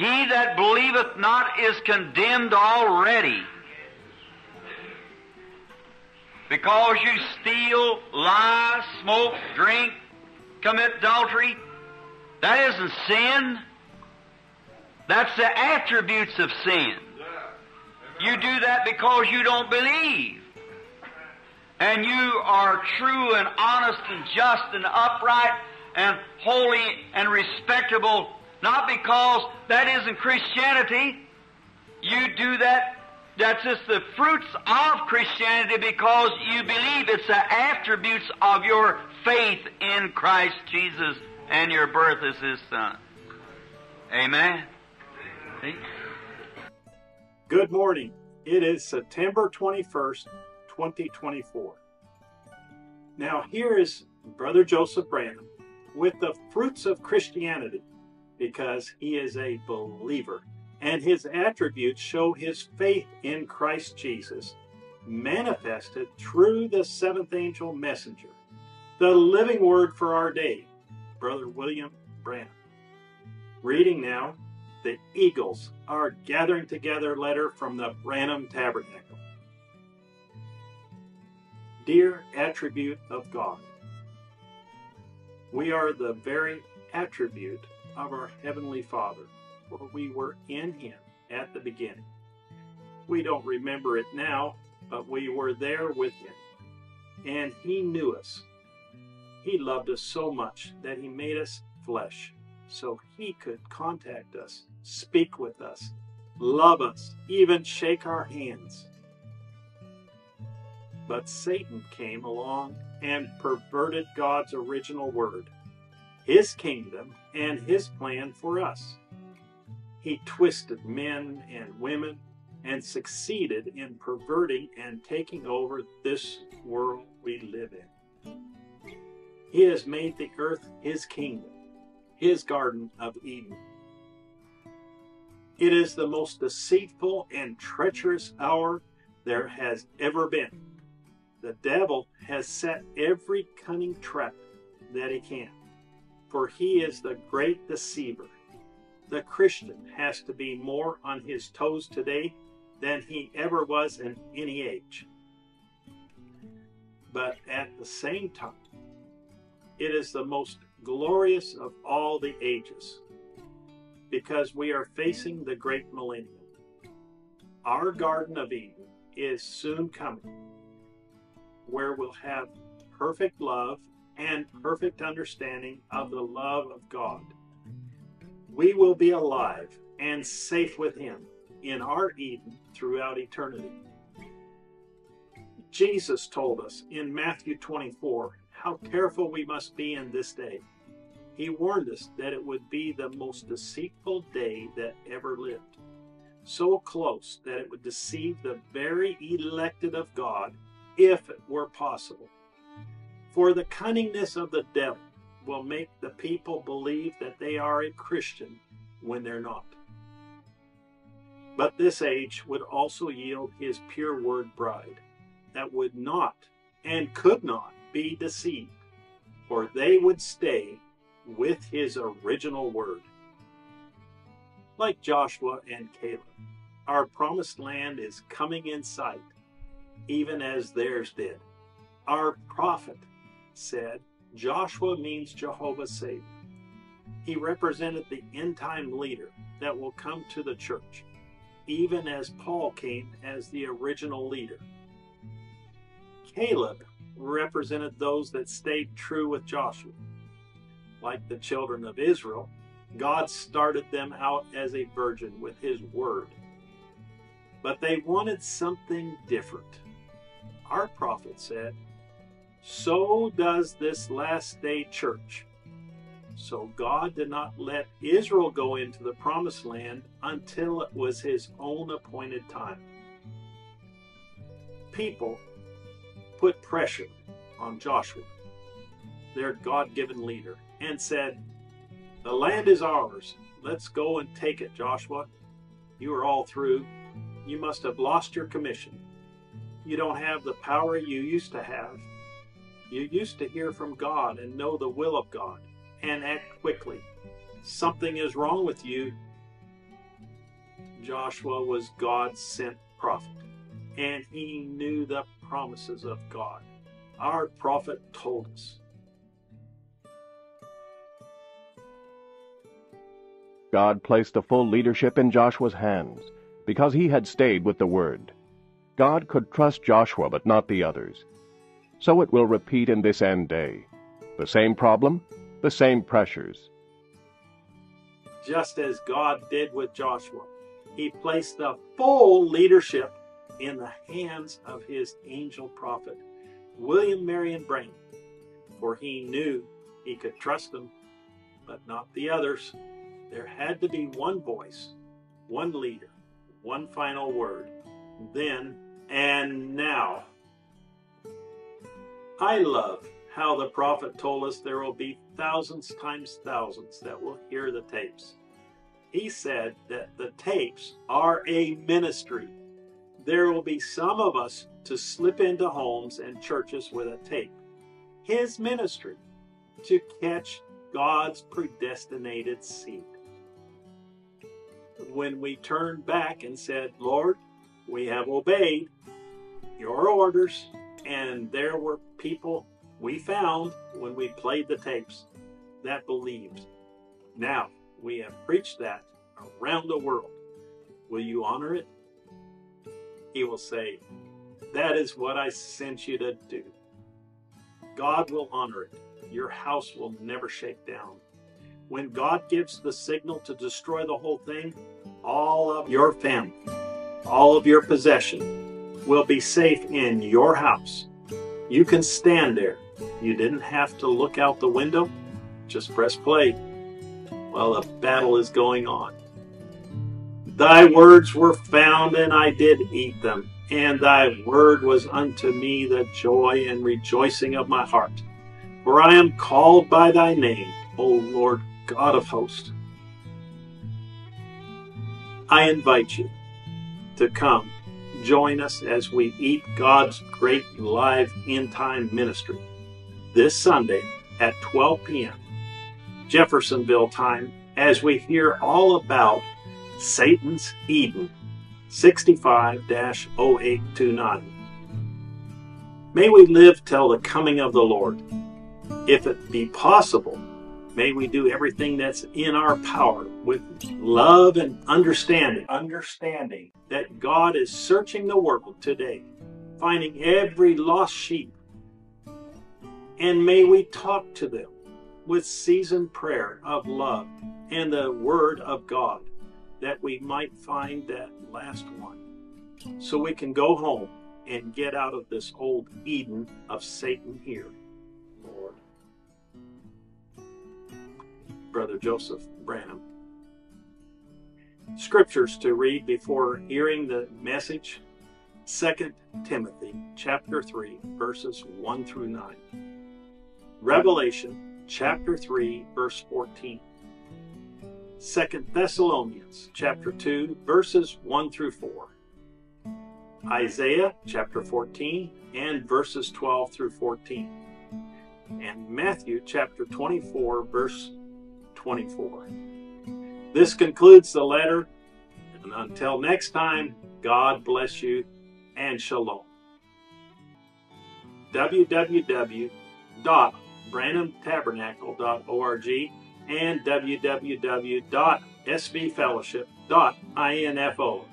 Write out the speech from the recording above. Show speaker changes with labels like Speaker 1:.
Speaker 1: He that believeth not is condemned already. Because you steal, lie, smoke, drink, commit adultery, that isn't sin. That's the attributes of sin. You do that because you don't believe. And you are true and honest and just and upright and holy and respectable, not because that isn't Christianity. You do that, that's just the fruits of Christianity because you believe it's the attributes of your faith in Christ Jesus and your birth as His Son. Amen. See?
Speaker 2: Good morning. It is September 21st, 2024. Now, here is Brother Joseph Branham with the fruits of Christianity because he is a believer and his attributes show his faith in Christ Jesus manifested through the seventh angel messenger, the living word for our day, Brother William Branham. Reading now the Eagles are gathering together letter from the Branham Tabernacle. Dear attribute of God, we are the very attribute of our Heavenly Father, for we were in Him at the beginning. We don't remember it now, but we were there with Him, and He knew us. He loved us so much that He made us flesh so He could contact us, speak with us, love us, even shake our hands. But Satan came along and perverted God's original word, His kingdom, and His plan for us. He twisted men and women and succeeded in perverting and taking over this world we live in. He has made the earth His kingdom, His Garden of Eden. It is the most deceitful and treacherous hour there has ever been. The devil has set every cunning trap that he can, for he is the great deceiver. The Christian has to be more on his toes today than he ever was in any age. But at the same time, it is the most glorious of all the ages because we are facing the great millennium. Our Garden of Eden is soon coming where we'll have perfect love and perfect understanding of the love of God. We will be alive and safe with Him in our Eden throughout eternity. Jesus told us in Matthew 24 how careful we must be in this day. He warned us that it would be the most deceitful day that ever lived, so close that it would deceive the very elected of God if it were possible. For the cunningness of the devil will make the people believe that they are a Christian when they're not. But this age would also yield his pure word bride that would not and could not be deceived, for they would stay with his original word. Like Joshua and Caleb, our promised land is coming in sight even as theirs did. Our prophet said Joshua means Jehovah Savior. He represented the end time leader that will come to the church, even as Paul came as the original leader. Caleb represented those that stayed true with Joshua. Like the children of Israel, God started them out as a virgin with his word. But they wanted something different our prophet said, so does this last day church. So God did not let Israel go into the promised land until it was his own appointed time. People put pressure on Joshua, their God given leader, and said, The land is ours. Let's go and take it, Joshua. You are all through. You must have lost your commission you don't have the power you used to have. You used to hear from God and know the will of God and act quickly. Something is wrong with you. Joshua was God's sent prophet, and he knew the promises of God. Our prophet told us.
Speaker 3: God placed the full leadership in Joshua's hands because he had stayed with the Word. God could trust Joshua but not the others. So it will repeat in this end day. The same problem, the same pressures.
Speaker 2: Just as God did with Joshua, he placed the full leadership in the hands of his angel prophet, William Marion Branham, for he knew he could trust them, but not the others. There had to be one voice, one leader, one final word. Then and now. I love how the prophet told us there will be thousands times thousands that will hear the tapes. He said that the tapes are a ministry. There will be some of us to slip into homes and churches with a tape. His ministry to catch God's predestinated seed when we turned back and said, Lord, we have obeyed your orders, and there were people we found when we played the tapes that believed. Now we have preached that around the world. Will you honor it? He will say, That is what I sent you to do. God will honor it. Your house will never shake down. When God gives the signal to destroy the whole thing, all of your family, all of your possession will be safe in your house. You can stand there. You didn't have to look out the window. Just press play while the battle is going on. Thy words were found, and I did eat them, and thy word was unto me the joy and rejoicing of my heart. For I am called by thy name, O Lord God of hosts. I invite you to come join us as we eat God's great live end time ministry this Sunday at 12 p.m. Jeffersonville time as we hear all about Satan's Eden 65 0829. May we live till the coming of the Lord. If it be possible, May we do everything that's in our power with love and understanding. Understanding that God is searching the world today, finding every lost sheep. And may we talk to them with seasoned prayer of love and the Word of God that we might find that last one. So we can go home and get out of this old Eden of Satan here. Brother Joseph Branham. Scriptures to read before hearing the message 2 Timothy chapter 3 verses 1 through 9. Revelation chapter 3 verse 14. 2 Thessalonians chapter 2 verses 1 through 4. Isaiah chapter 14 and verses 12 through 14. And Matthew chapter 24 verse 24. This concludes the letter, and until next time, God bless you and shalom. www.branhamtabernacle.org and www.svfellowship.info